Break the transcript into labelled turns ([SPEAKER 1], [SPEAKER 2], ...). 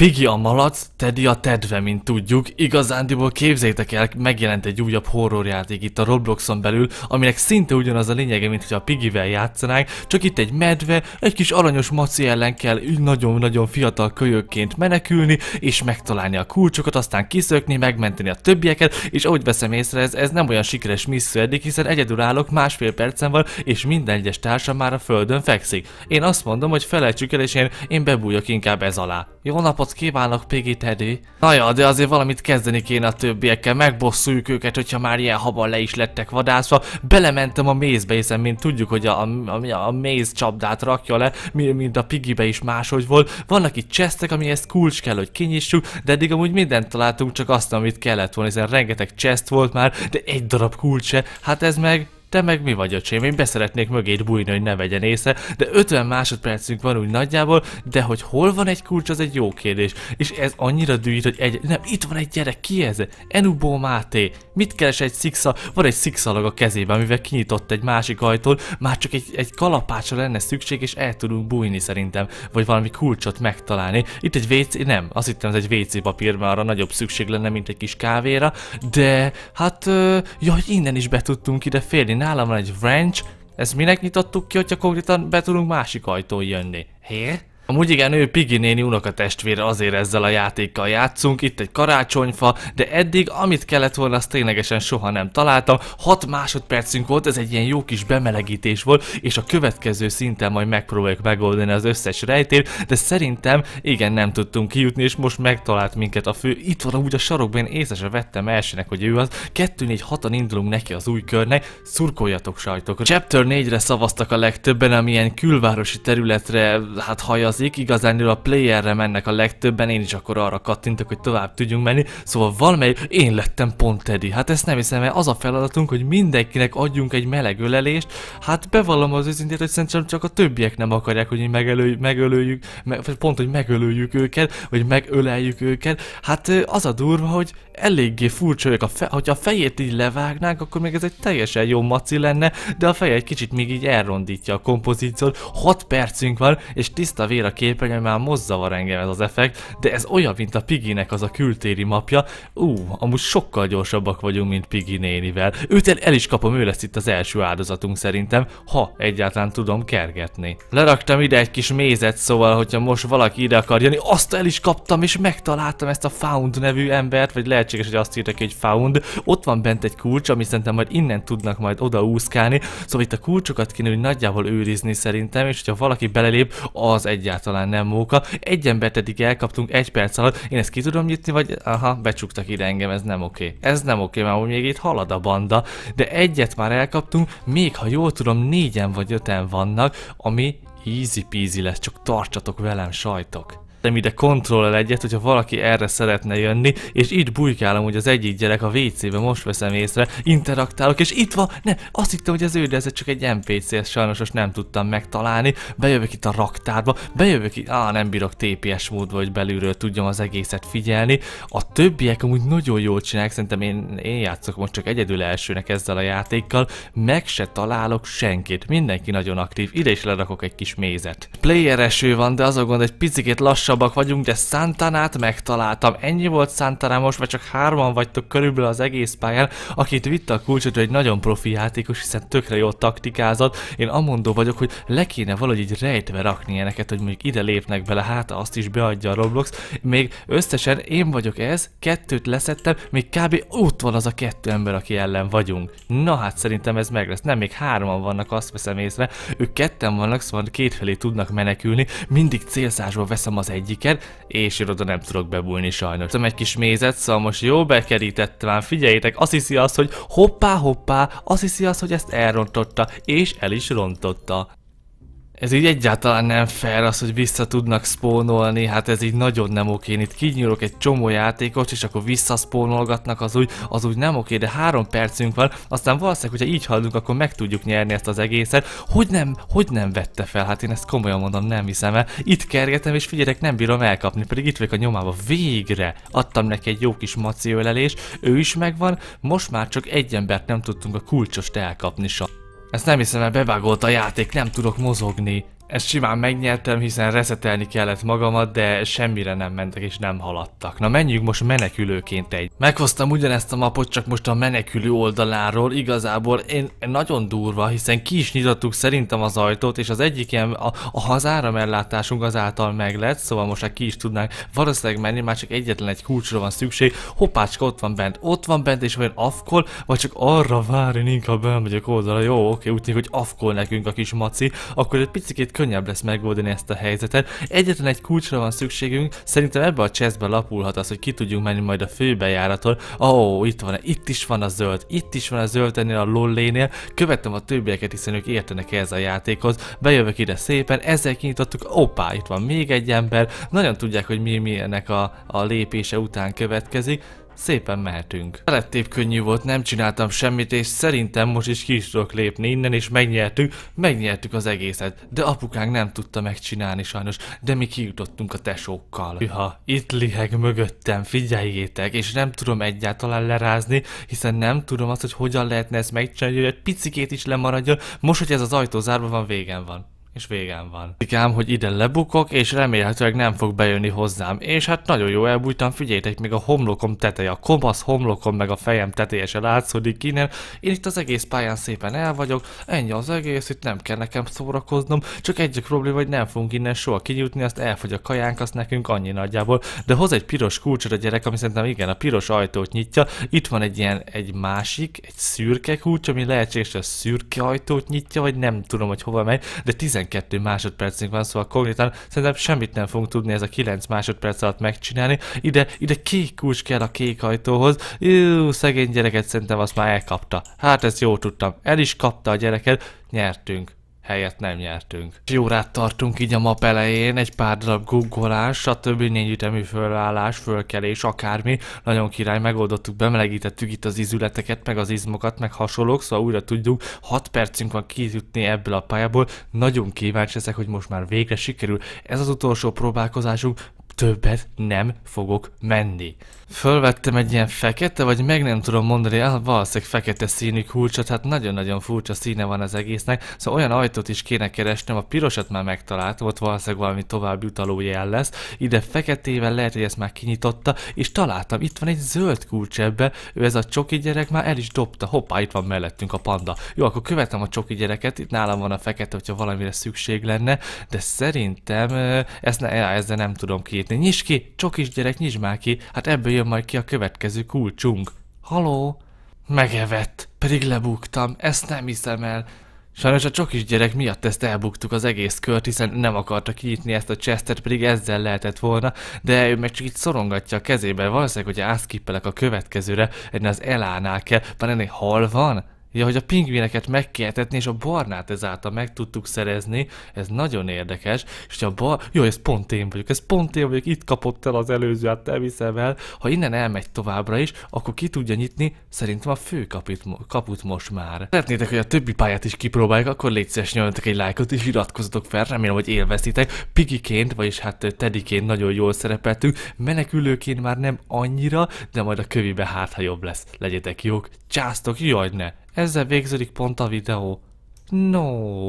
[SPEAKER 1] Piggy a malac, Teddy a tedve, mint tudjuk. Igazándiból képzétek el, megjelent egy újabb horrorjáték itt a Robloxon belül, aminek szinte ugyanaz a lényege, mint hogy a Piggyvel játszanánk, csak itt egy medve, egy kis aranyos maci ellen kell nagyon-nagyon fiatal kölyökként menekülni, és megtalálni a kulcsokat, aztán kiszökni, megmenteni a többieket, és ahogy veszem észre, ez, ez nem olyan sikeres misszió eddig, hiszen egyedül állok, másfél percen van, és minden egyes társam már a földön fekszik. Én azt mondom, hogy felejtsük el, és én, én bebújok inkább ez alá. Jó napot kívánok, Piggy Teddy. Na ja, de azért valamit kezdeni kéne a többiekkel, megbosszuljuk őket, hogyha már ilyen haban le is lettek vadászva. Belementem a mézbe, hiszen mint tudjuk, hogy a, a, a méz csapdát rakja le, mint a Piggybe is máshogy volt. Vannak itt csesztek, amihez kulcs kell, hogy kinyissuk, de eddig amúgy mindent találtunk, csak azt, amit kellett volna, hiszen rengeteg chest volt már, de egy darab kulcs se. Hát ez meg te meg mi vagy, öcsém? Én beszeretnék mögét bújni, hogy ne vegyen észre, de 50 másodpercünk van úgy nagyjából, de hogy hol van egy kulcs, az egy jó kérdés. És ez annyira dűjt, hogy egy... Nem, itt van egy gyerek, ki ez? Enubó Máté. Mit keres egy szixa? Van egy szikszalag a kezében, amivel kinyitott egy másik ajtót, már csak egy, egy kalapácsra lenne szükség, és el tudunk bújni szerintem, vagy valami kulcsot megtalálni. Itt egy WC, nem, azt hittem ez egy WC papír, mert arra nagyobb szükség lenne, mint egy kis kávéra, de hát, ö, jaj, innen is be tudtunk ide férni, nálam van egy wrench, ezt minek nyitottuk ki, hogyha konkrétan be tudunk másik ajtón jönni? Hé? Amúgy igen, ő Piggy néni unokatestvére, azért ezzel a játékkal játszunk, itt egy karácsonyfa, de eddig amit kellett volna, azt ténylegesen soha nem találtam. 6 másodpercünk volt, ez egy ilyen jó kis bemelegítés volt, és a következő szinten majd megpróbáljuk megoldani az összes rejtét, de szerintem igen, nem tudtunk kijutni, és most megtalált minket a fő. Itt van úgy a sarokban, én észre vettem elsőnek, hogy ő az. 2-4-6-an indulunk neki az új körnek, szurkoljatok sajtok. Chapter 4-re szavaztak a legtöbben, amilyen külvárosi területre hát hajaz változik, igazán a playerre mennek a legtöbben, én is akkor arra kattintok, hogy tovább tudjunk menni, szóval valamely én lettem pont Teddy. Hát ezt nem hiszem, mert az a feladatunk, hogy mindenkinek adjunk egy meleg ölelést, hát bevallom az őszintét, hogy szerintem csak a többiek nem akarják, hogy mi megelőjük, megölőjük, me, pont, hogy megölőjük őket, vagy megöleljük őket. Hát az a durva, hogy eléggé furcsa ők, a fe, hogyha a fejét így levágnánk, akkor még ez egy teljesen jó maci lenne, de a feje egy kicsit még így elrondítja a kompozíciót. 6 percünk van, és tiszta vér a képernyőn, már mozzavar engem ez az effekt, de ez olyan, mint a Piginek az a kültéri mapja. Ú, amúgy sokkal gyorsabbak vagyunk, mint Pigi nénivel. Őt el, el is kapom, ő lesz itt az első áldozatunk szerintem, ha egyáltalán tudom kergetni. Leraktam ide egy kis mézet, szóval, hogyha most valaki ide akar jönni, azt el is kaptam, és megtaláltam ezt a Found nevű embert, vagy lehetséges, hogy azt írtak, hogy Found. Ott van bent egy kulcs, ami szerintem majd innen tudnak majd oda úszkálni, szóval itt a kulcsokat kéne, hogy nagyjából őrizni szerintem, és hogyha valaki belelép, az egyáltalán egyáltalán nem móka. Egy embert eddig elkaptunk egy perc alatt, én ezt ki tudom nyitni, vagy aha, becsuktak ide engem, ez nem oké. Ez nem oké, mert még itt halad a banda, de egyet már elkaptunk, még ha jól tudom, négyen vagy öten vannak, ami easy peasy lesz, csak tartsatok velem, sajtok de ide kontrollal egyet, hogyha valaki erre szeretne jönni, és itt bujkálom, hogy az egyik gyerek a WC-be most veszem észre, interaktálok, és itt van, ne, azt hittem, hogy ez ő, de ez csak egy NPC, ezt sajnos most nem tudtam megtalálni, bejövök itt a raktárba, bejövök itt, á, nem bírok TPS módba, hogy belülről tudjam az egészet figyelni, a többiek amúgy nagyon jól csinálják, szerintem én, én játszok most csak egyedül elsőnek ezzel a játékkal, meg se találok senkit, mindenki nagyon aktív, ide is lerakok egy kis mézet. Player eső van, de az a gond, egy picit lassan gyorsabbak vagyunk, de Santanát megtaláltam. Ennyi volt Santana, most már csak hárman vagytok körülbelül az egész pályán, akit vitte a kulcsot, egy nagyon profi játékos, hiszen tökre jól taktikázott. Én amondó vagyok, hogy le kéne valahogy így rejtve rakni ilyeneket, hogy mondjuk ide lépnek bele, hát azt is beadja a Roblox. Még összesen én vagyok ez, kettőt leszettem, még kb. ott van az a kettő ember, aki ellen vagyunk. Na hát szerintem ez meg lesz. Nem, még hárman vannak, azt veszem észre. Ők ketten vannak, szóval kétfelé tudnak menekülni. Mindig célzásból veszem az egy egyiket, és én oda nem tudok bebújni sajnos. Tudom egy kis mézet, szóval most jó bekerítettem már, figyeljétek, azt hiszi azt, hogy hoppá hoppá, azt hiszi azt, hogy ezt elrontotta, és el is rontotta. Ez így egyáltalán nem fair az, hogy vissza tudnak spónolni, hát ez így nagyon nem oké. Én itt kinyúlok egy csomó játékot, és akkor visszaszpónolgatnak, az úgy, az úgy nem oké, de három percünk van, aztán valószínűleg, hogyha így haladunk, akkor meg tudjuk nyerni ezt az egészet. Hogy nem, hogy nem vette fel? Hát én ezt komolyan mondom, nem hiszem el. Itt kergetem, és figyeljetek, nem bírom elkapni, pedig itt vagyok a nyomába. Végre adtam neki egy jó kis maci ő is megvan, most már csak egy embert nem tudtunk a kulcsost elkapni, sa. Ezt nem hiszem, mert bevágolt a játék, nem tudok mozogni. Ezt simán megnyertem, hiszen reszetelni kellett magamat, de semmire nem mentek és nem haladtak. Na menjünk most menekülőként egy. Meghoztam ugyanezt a mapot, csak most a menekülő oldaláról. Igazából én nagyon durva, hiszen ki is nyitottuk szerintem az ajtót, és az egyik ilyen, a, a hazáramellátásunk azáltal meg lett, szóval most már ki is tudnánk valószínűleg menni, már csak egyetlen egy kulcsra van szükség. Hoppácska ott van bent, ott van bent, és olyan afkol, vagy csak arra várni, inkább elmegyek oldalra. Jó, oké, úgy tűnik, hogy afkol nekünk a kis maci, akkor egy picit könnyebb lesz megoldani ezt a helyzetet. Egyetlen egy kulcsra van szükségünk, szerintem ebbe a chestbe lapulhat az, hogy ki tudjunk menni majd a főbejáraton. Ó, oh, itt van, itt is van a zöld, itt is van a zöld ennél a lollénél. Követtem a többieket, hiszen ők értenek ez a játékhoz. Bejövök ide szépen, ezzel kinyitottuk, opá, itt van még egy ember. Nagyon tudják, hogy mi, mi ennek a, a lépése után következik szépen mehetünk. Felettébb könnyű volt, nem csináltam semmit, és szerintem most is ki is tudok lépni innen, és megnyertük, megnyertük az egészet. De apukánk nem tudta megcsinálni sajnos, de mi kijutottunk a tesókkal. Ha itt liheg mögöttem, figyeljétek, és nem tudom egyáltalán lerázni, hiszen nem tudom azt, hogy hogyan lehetne ezt megcsinálni, hogy egy picikét is lemaradjon. Most, hogy ez az ajtó zárva van, végem van és végem van. Ikám, hogy ide lebukok, és remélhetőleg nem fog bejönni hozzám. És hát nagyon jó elbújtam, figyeljétek, még a homlokom teteje, a komasz homlokom meg a fejem teteje se látszódik innen. Én itt az egész pályán szépen el vagyok, ennyi az egész, itt nem kell nekem szórakoznom, csak egy probléma, hogy nem fogunk innen soha kinyújtni, azt elfogy a kajánk, azt nekünk annyi nagyjából. De hoz egy piros kulcsot a gyerek, ami szerintem igen, a piros ajtót nyitja. Itt van egy ilyen, egy másik, egy szürke kulcs, ami lehetséges, a szürke ajtót nyitja, vagy nem tudom, hogy hova megy, de 12 másodpercünk van, szóval konkrétan szerintem semmit nem fogunk tudni ez a 9 másodperc alatt megcsinálni. Ide, ide kék kulcs kell a kék ajtóhoz. Jú, szegény gyereket szerintem azt már elkapta. Hát ezt jól tudtam. El is kapta a gyereket, nyertünk helyet nem nyertünk. Jó rát tartunk így a map elején, egy pár darab googolás, stb. négy ütemű fölállás, fölkelés, akármi. Nagyon király, megoldottuk, bemelegítettük itt az izületeket, meg az izmokat, meg hasonlók, szóval újra tudjuk, 6 percünk van kijutni ebből a pályából. Nagyon kíváncsi ezek, hogy most már végre sikerül. Ez az utolsó próbálkozásunk, többet nem fogok menni. Fölvettem egy ilyen fekete, vagy meg nem tudom mondani, ah, valószínűleg fekete színű kulcsot, hát nagyon-nagyon furcsa színe van az egésznek, szóval olyan ajtót is kéne keresnem, a pirosat már megtaláltam, ott valószínűleg valami további utaló jel lesz, ide feketével lehet, hogy ezt már kinyitotta, és találtam, itt van egy zöld kulcs ebbe, ő ez a csoki gyerek már el is dobta, hoppá, itt van mellettünk a panda. Jó, akkor követem a csoki gyereket, itt nálam van a fekete, hogyha valamire szükség lenne, de szerintem ezt ne, ezzel nem tudom kiítni. Nyisd ki, csokis gyerek, nyisd már ki, hát ebből jön majd ki a következő kulcsunk. Haló? Megevett, pedig lebuktam, ezt nem hiszem el. Sajnos a csokis gyerek miatt ezt elbuktuk az egész kört, hiszen nem akarta kinyitni ezt a chestet, pedig ezzel lehetett volna, de ő meg csak itt szorongatja a kezébe. Valószínűleg, hogy ászkippelek a következőre, ennél az elánál kell. Van ennél hal van? Ja, hogy a pingvineket meg kell tetni, és a barnát ezáltal meg tudtuk szerezni, ez nagyon érdekes, és a bar... Jó, ez pont én vagyok, ez pont én vagyok, itt kapott el az előző, hát te viszem el. Ha innen elmegy továbbra is, akkor ki tudja nyitni, szerintem a fő kaput, kaput most már. Szeretnétek, hogy a többi pályát is kipróbáljuk, akkor légy szíves, nyomjatok egy lájkot, és iratkozzatok fel, remélem, hogy élveztitek. Pigiként, vagyis hát Tediként nagyon jól szerepeltünk, menekülőként már nem annyira, de majd a kövibe hát, ha jobb lesz. Legyetek jók, császtok, jaj ne! Ezzel végződik pont a videó. No.